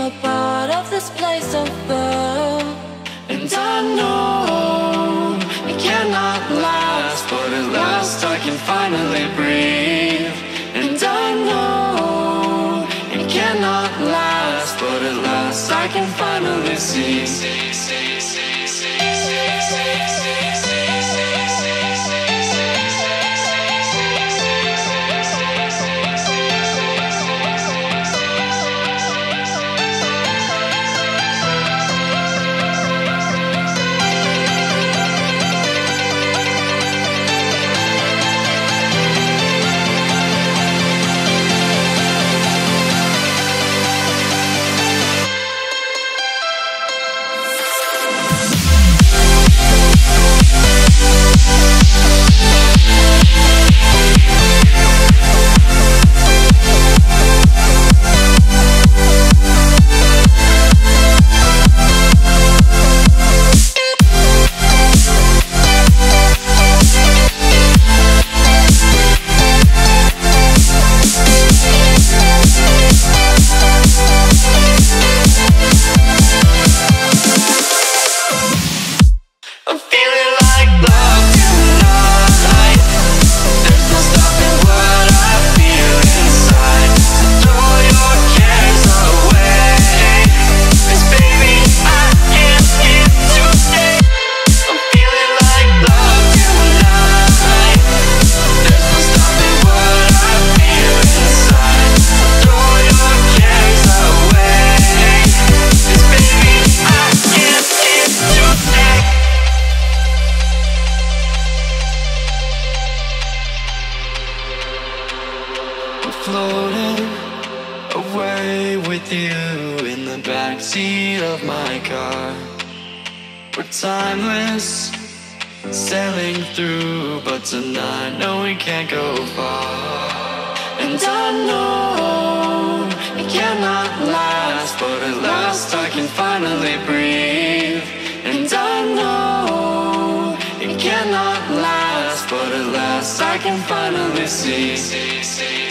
a part of this place of birth. And I know it cannot last, but at last I can finally breathe. And I know it cannot last, but at last I can finally see. You in the backseat of my car. We're timeless, sailing through, but tonight, no, we can't go far. And I know it cannot last, but at last I can finally breathe. And I know it cannot last, but at last I can finally see.